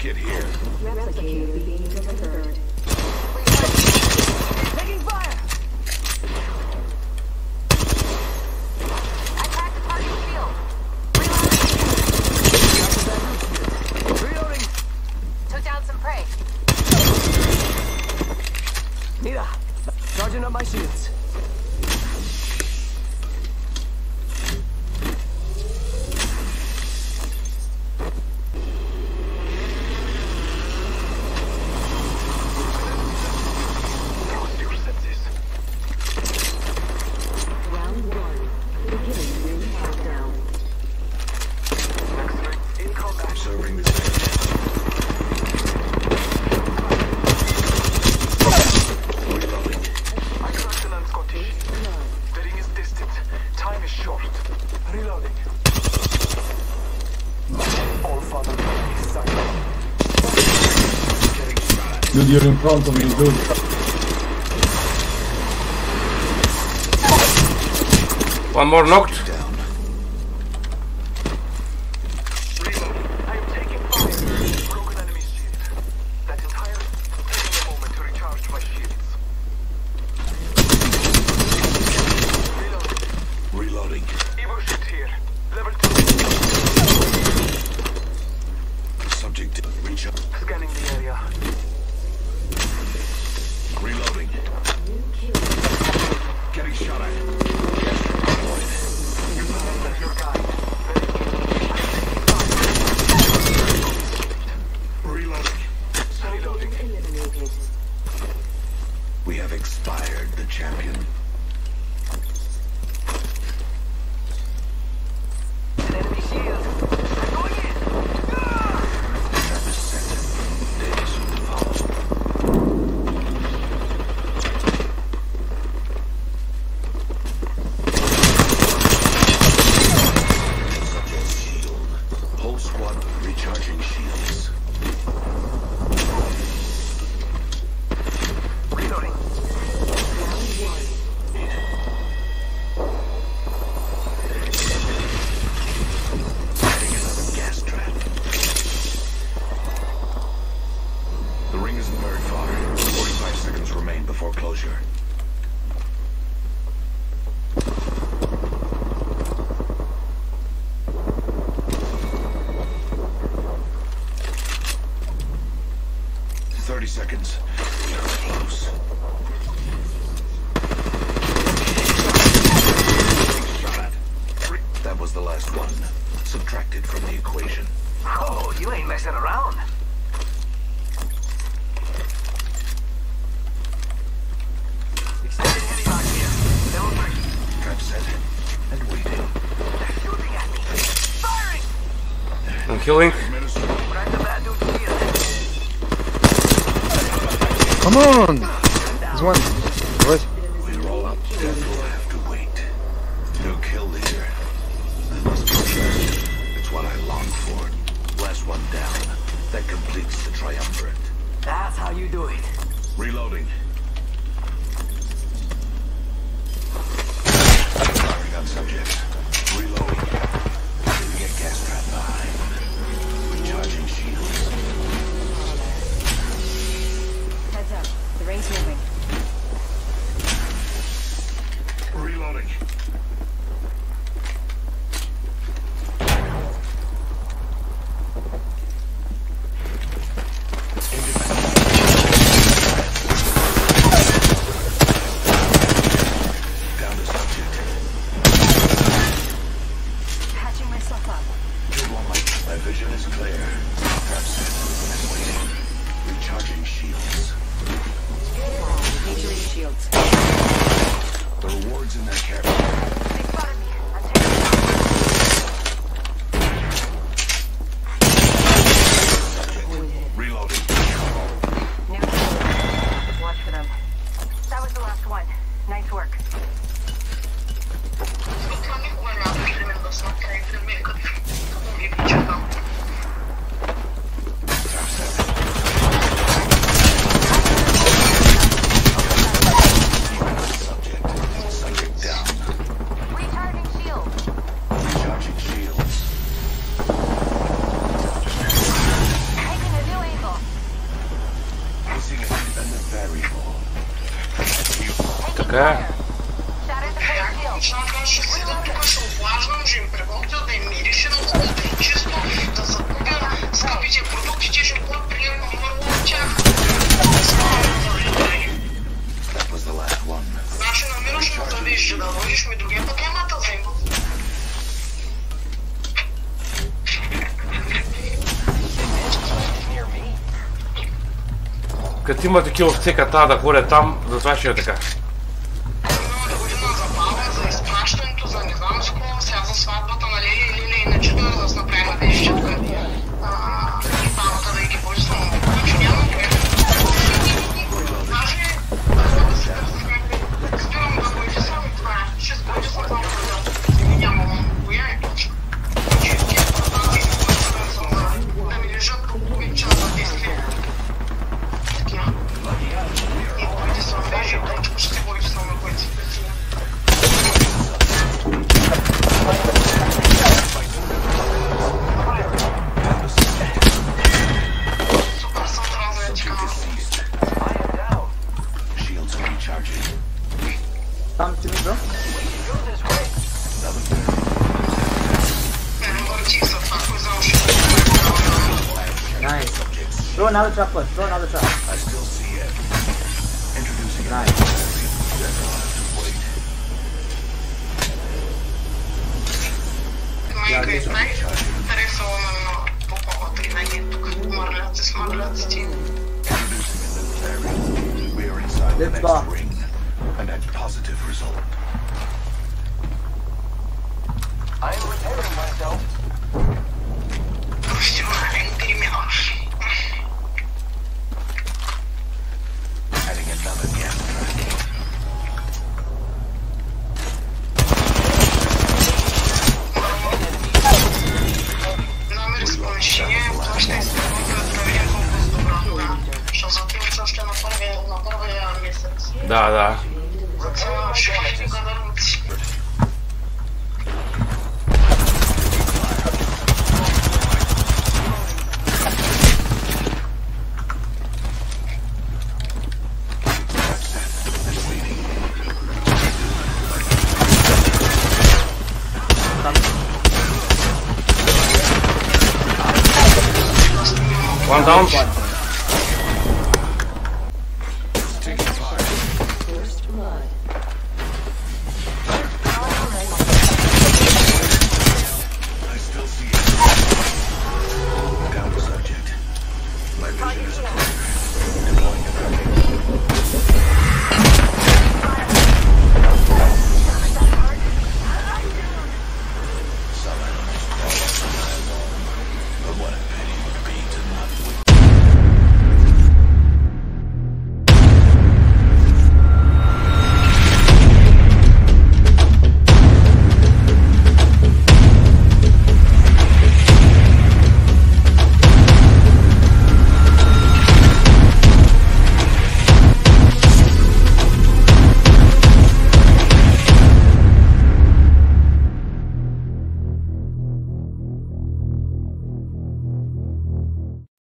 Phoenix kit here. Taking fire! Short. Reloading. All father is silent. Dude, you're in front of me, dude. One more knocked. Down. Reloading. I am taking fire. Broken enemy shield. That entire taking a moment to recharge my shields. Reloading. Reloading. Evo shield here. Level 2. Subject. Scanning the area. Reloading. Getting shot at. Reloading. Reloading. We have expired the champion. 30 seconds. You're close. That was the last one. Subtracted from the equation. Oh, you ain't messing around. I'm killing. Come on! There's one. What? We roll up. Death will have to wait. No kill leader. That must first. It's what I long for. Last one down. That completes the triumvirate. That's how you do it. Reloading. birds in that caravan. Да. Като има такива овце ката да ходят там, затова ще е така. за Нивашко, сега за сватбата, нали, или не, иначе да се направим вещичка. И бабата да ги почвам. Значи няма време. Даже, да се разбирам да го излизам и това е. Ще сгодя за това. another truck. Throw another truck. I still see it. Introducing nice. Знаешь, нарисовано на букву 3 на нету. Марлят и смарлят стены. Let's go. And a positive result. 大啊